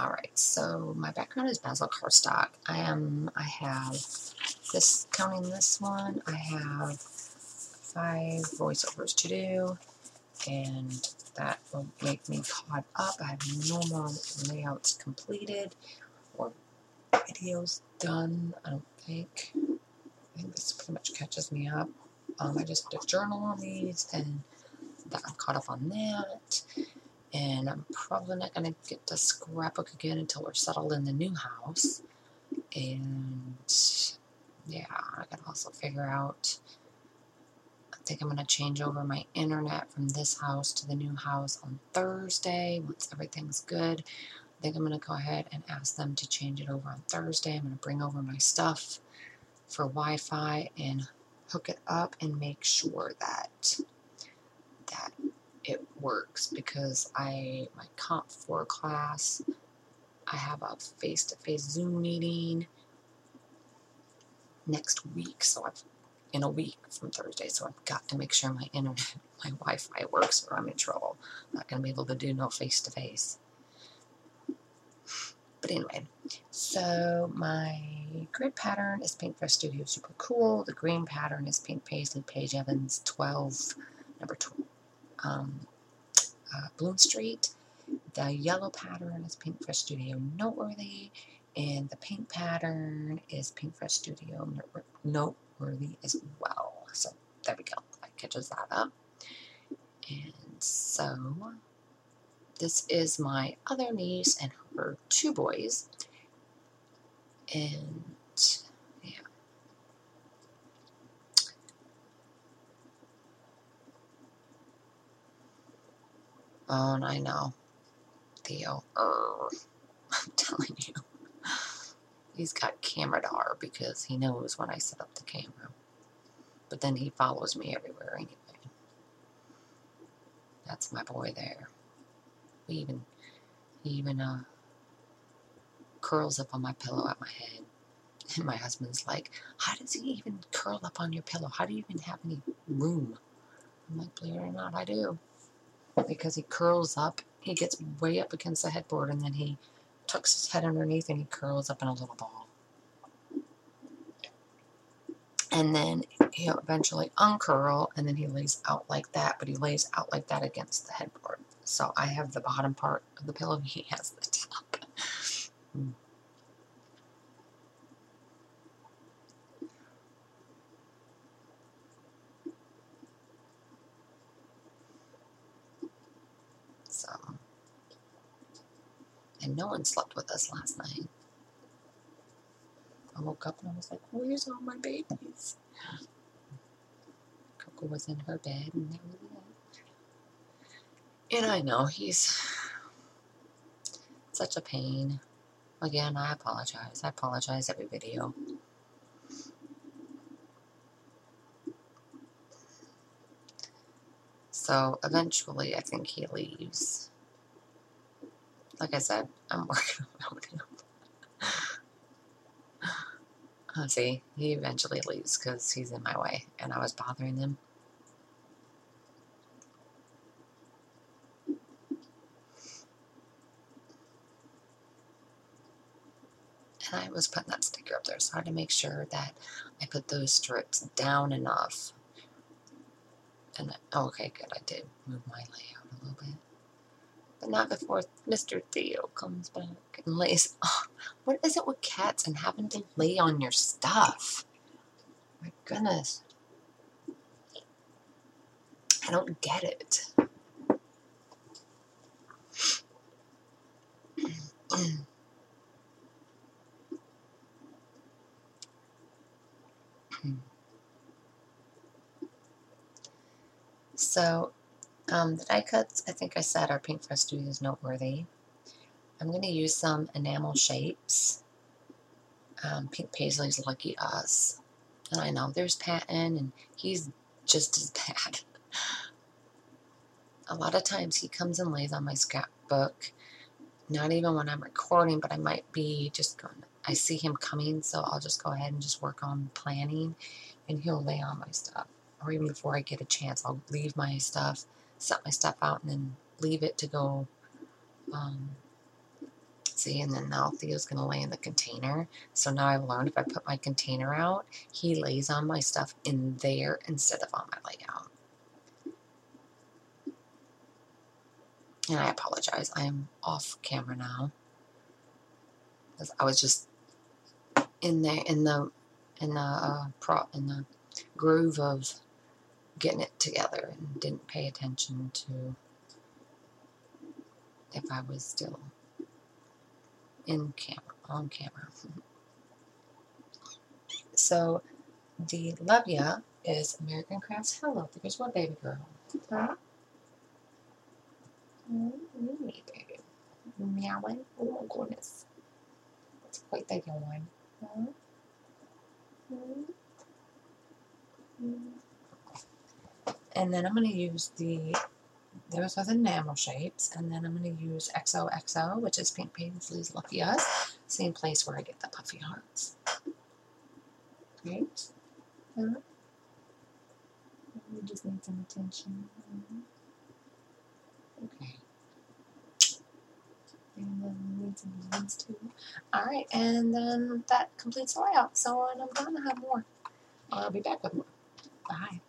Alright, so my background is Basil Cardstock. I am, I have this, counting this one, I have five voiceovers to do, and that will make me caught up. I have no more layouts completed or videos done, I don't think. I think this pretty much catches me up. Um, I just did a journal on these, and that I'm caught up on that. And I'm probably not going to get to scrapbook again until we're settled in the new house. And yeah, I can also figure out. I think I'm going to change over my internet from this house to the new house on Thursday once everything's good. I think I'm going to go ahead and ask them to change it over on Thursday. I'm going to bring over my stuff for Wi-Fi and hook it up and make sure that that works because I my Comp 4 class I have a face-to-face -face Zoom meeting next week. So I've in a week from Thursday. So I've got to make sure my internet my Wi-Fi works or I'm in trouble. I'm not gonna be able to do no face-to-face. -face. but anyway so my grid pattern is Paintbrush Studio Super Cool. The green pattern is Pink Paislee Paige Evans 12 number 12 um, uh, Bloom Street. The yellow pattern is Pinkfresh Studio Noteworthy, and the pink pattern is Pinkfresh Studio Noteworthy as well. So there we go. That catches that up. And so this is my other niece and her two boys. And Oh, I know. Theo. Er, I'm telling you. He's got camera dar because he knows when I set up the camera. But then he follows me everywhere anyway. That's my boy there. We even, he even uh, curls up on my pillow at my head. And my husband's like, how does he even curl up on your pillow? How do you even have any room? I'm like, believe it or not, I do because he curls up. He gets way up against the headboard and then he tucks his head underneath and he curls up in a little ball. And then he'll eventually uncurl and then he lays out like that, but he lays out like that against the headboard. So I have the bottom part of the pillow, he has the top. Hmm. And no one slept with us last night. I woke up and I was like, where's all my babies? Coco was in her bed and that was. And I know he's such a pain. Again, I apologize. I apologize every video. So eventually I think he leaves like I said, I'm working on him. uh, see, he eventually leaves because he's in my way and I was bothering him. And I was putting that sticker up there, so I had to make sure that I put those strips down enough. And, okay, good, I did move my layout a little bit but not before Mr. Theo comes back and lays. Oh, what is it with cats and having to lay on your stuff? My goodness. I don't get it. Hmm. so um, the die cuts, I think I said, are Pinkfresh Studios Noteworthy. I'm going to use some enamel shapes. Um, Pink Paislee's Lucky Us. And I know there's Patton, and he's just as bad. A lot of times he comes and lays on my scrapbook, not even when I'm recording, but I might be just going, I see him coming, so I'll just go ahead and just work on planning, and he'll lay on my stuff. Or even before I get a chance, I'll leave my stuff set my stuff out and then leave it to go um, See, and then now Theo's gonna lay in the container. So now I've learned if I put my container out, he lays on my stuff in there instead of on my layout. And I apologize, I am off camera now. I was just in there in the in the uh, pro in the groove of getting it together and didn't pay attention to if I was still in camera on camera. so the Love Ya is American Crafts Hello. There's one baby girl. Huh? Mm, me, baby. Meowing. Oh my goodness. It's quite the yawn. Mm. Mm. And then I'm going to use the, those are the enamel shapes, and then I'm going to use XOXO, which is Pink Paislee's Love Ya's, same place where I get the puffy hearts. Great. Huh? We just need some attention. Okay. And then we need some lines too. Alright, and then that completes the layout. So and I'm gonna have more. I'll be back with more. Bye.